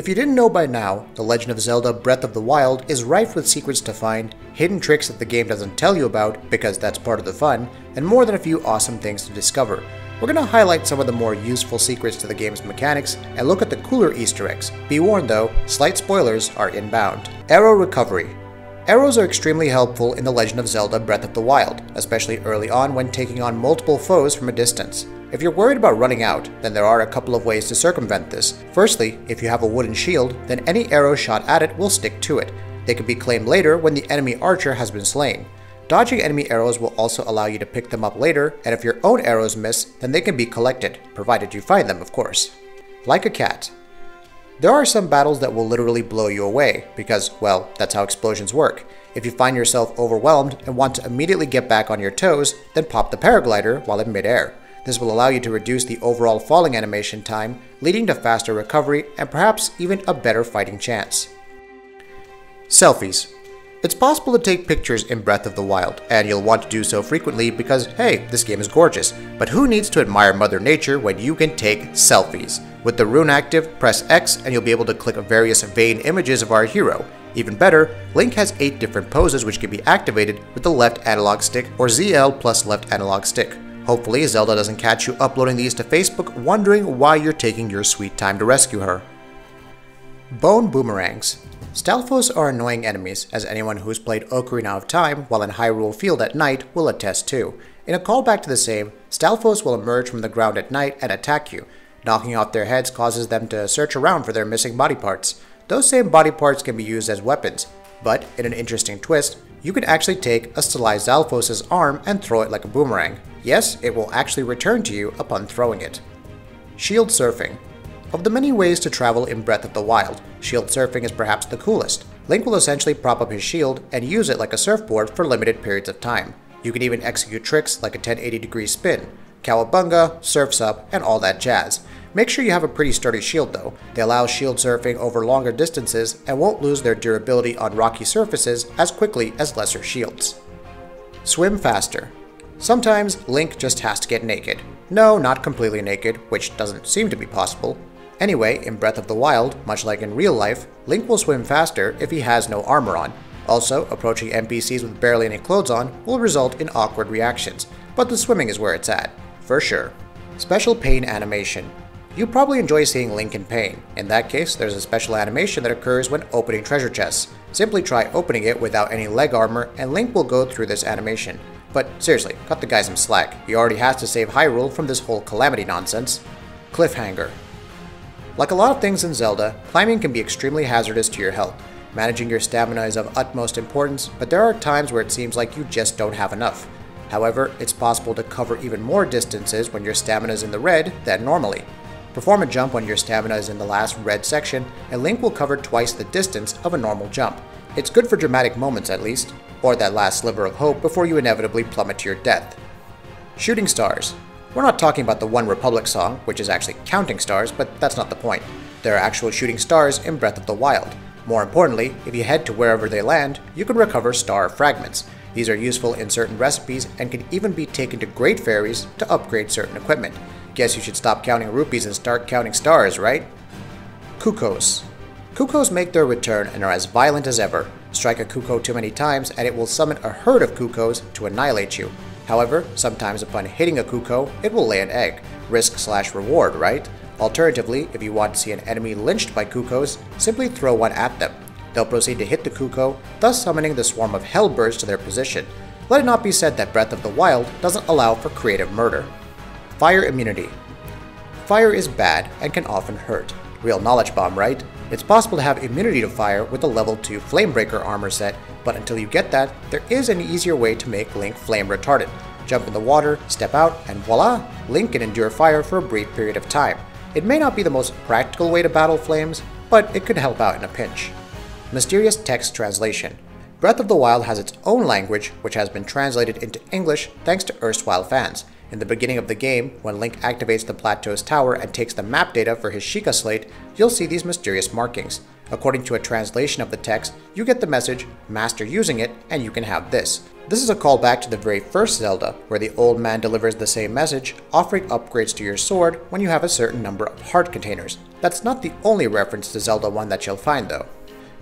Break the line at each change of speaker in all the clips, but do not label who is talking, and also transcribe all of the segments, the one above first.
If you didn't know by now, The Legend of Zelda Breath of the Wild is rife with secrets to find, hidden tricks that the game doesn't tell you about because that's part of the fun, and more than a few awesome things to discover. We're going to highlight some of the more useful secrets to the game's mechanics and look at the cooler Easter eggs. Be warned though, slight spoilers are inbound. Arrow Recovery Arrows are extremely helpful in The Legend of Zelda Breath of the Wild, especially early on when taking on multiple foes from a distance. If you're worried about running out, then there are a couple of ways to circumvent this. Firstly, if you have a wooden shield, then any arrow shot at it will stick to it. They can be claimed later when the enemy archer has been slain. Dodging enemy arrows will also allow you to pick them up later, and if your own arrows miss, then they can be collected, provided you find them, of course. Like a cat. There are some battles that will literally blow you away, because, well, that's how explosions work. If you find yourself overwhelmed and want to immediately get back on your toes, then pop the paraglider while in midair. This will allow you to reduce the overall falling animation time, leading to faster recovery and perhaps even a better fighting chance. Selfies. It's possible to take pictures in Breath of the Wild, and you'll want to do so frequently because, hey, this game is gorgeous. But who needs to admire Mother Nature when you can take selfies? With the rune active, press X and you'll be able to click various vain images of our hero. Even better, Link has 8 different poses which can be activated with the left analog stick or ZL plus left analog stick. Hopefully, Zelda doesn't catch you uploading these to Facebook wondering why you're taking your sweet time to rescue her. Bone Boomerangs Stalfos are annoying enemies, as anyone who's played Ocarina of Time while in Hyrule Field at night will attest to. In a callback to the same, Stalfos will emerge from the ground at night and attack you. Knocking off their heads causes them to search around for their missing body parts. Those same body parts can be used as weapons, but in an interesting twist, you can actually take a Stellae Zalfos' arm and throw it like a boomerang. Yes, it will actually return to you upon throwing it. Shield Surfing Of the many ways to travel in Breath of the Wild, shield surfing is perhaps the coolest. Link will essentially prop up his shield and use it like a surfboard for limited periods of time. You can even execute tricks like a 1080 degree spin, cowabunga, surfs up, and all that jazz. Make sure you have a pretty sturdy shield though. They allow shield surfing over longer distances and won't lose their durability on rocky surfaces as quickly as lesser shields. Swim faster. Sometimes Link just has to get naked. No, not completely naked, which doesn't seem to be possible. Anyway, in Breath of the Wild, much like in real life, Link will swim faster if he has no armor on. Also, approaching NPCs with barely any clothes on will result in awkward reactions, but the swimming is where it's at, for sure. Special Pain Animation You probably enjoy seeing Link in pain. In that case, there's a special animation that occurs when opening treasure chests. Simply try opening it without any leg armor and Link will go through this animation. But seriously, cut the guy some slack. He already has to save Hyrule from this whole calamity nonsense. Cliffhanger. Like a lot of things in Zelda, climbing can be extremely hazardous to your health. Managing your stamina is of utmost importance, but there are times where it seems like you just don't have enough. However, it's possible to cover even more distances when your stamina is in the red than normally. Perform a jump when your stamina is in the last red section, and Link will cover twice the distance of a normal jump. It's good for dramatic moments at least, or that last sliver of hope before you inevitably plummet to your death. Shooting stars. We're not talking about the One Republic song, which is actually counting stars, but that's not the point. There are actual shooting stars in Breath of the Wild. More importantly, if you head to wherever they land, you can recover star fragments. These are useful in certain recipes and can even be taken to Great Fairies to upgrade certain equipment. Guess you should stop counting rupees and start counting stars, right? Cuckoos. Cuckoos make their return and are as violent as ever. Strike a Cucco too many times and it will summon a herd of Cuckoos to annihilate you. However, sometimes upon hitting a Cucco, it will lay an egg. Risk slash reward, right? Alternatively, if you want to see an enemy lynched by Cuckoos, simply throw one at them. They'll proceed to hit the Cucco, thus summoning the swarm of Hellbirds to their position. Let it not be said that Breath of the Wild doesn't allow for creative murder. Fire immunity. Fire is bad and can often hurt. Real knowledge bomb, right? It's possible to have immunity to fire with a level 2 Flamebreaker armor set, but until you get that, there is an easier way to make Link flame retardant. Jump in the water, step out, and voila! Link can endure fire for a brief period of time. It may not be the most practical way to battle flames, but it could help out in a pinch. Mysterious Text Translation Breath of the Wild has its own language, which has been translated into English thanks to erstwhile fans. In the beginning of the game, when Link activates the plateau's tower and takes the map data for his Sheikah slate, you'll see these mysterious markings. According to a translation of the text, you get the message, Master using it, and you can have this. This is a callback to the very first Zelda, where the old man delivers the same message, offering upgrades to your sword when you have a certain number of heart containers. That's not the only reference to Zelda 1 that you'll find though.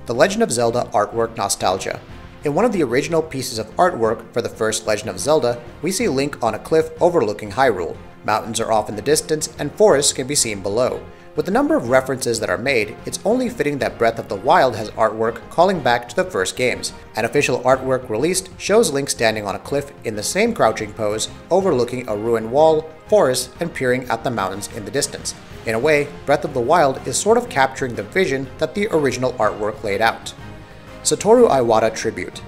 The Legend of Zelda Artwork Nostalgia. In one of the original pieces of artwork for the first Legend of Zelda, we see Link on a cliff overlooking Hyrule. Mountains are off in the distance, and forests can be seen below. With the number of references that are made, it's only fitting that Breath of the Wild has artwork calling back to the first games. An official artwork released shows Link standing on a cliff in the same crouching pose, overlooking a ruined wall, forest, and peering at the mountains in the distance. In a way, Breath of the Wild is sort of capturing the vision that the original artwork laid out. Satoru Iwata Tribute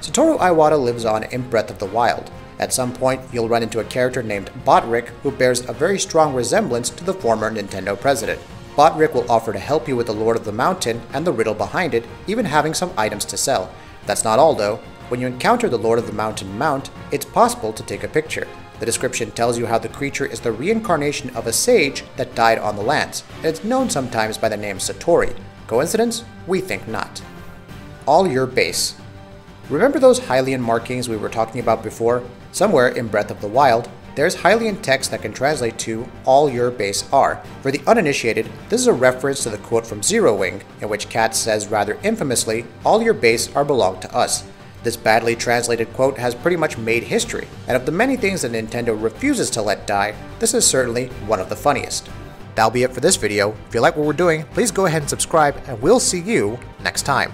Satoru Iwata lives on in Breath of the Wild. At some point, you'll run into a character named Botrick who bears a very strong resemblance to the former Nintendo president. Botrick will offer to help you with the Lord of the Mountain and the riddle behind it, even having some items to sell. That's not all though. When you encounter the Lord of the Mountain mount, it's possible to take a picture. The description tells you how the creature is the reincarnation of a sage that died on the lands, and it's known sometimes by the name Satori. Coincidence? We think not. All your base. Remember those Hylian markings we were talking about before? Somewhere in Breath of the Wild, there's Hylian text that can translate to all your base are. For the uninitiated, this is a reference to the quote from Zero Wing, in which Kat says rather infamously, all your base are belong to us. This badly translated quote has pretty much made history, and of the many things that Nintendo refuses to let die, this is certainly one of the funniest. That'll be it for this video. If you like what we're doing, please go ahead and subscribe, and we'll see you next time.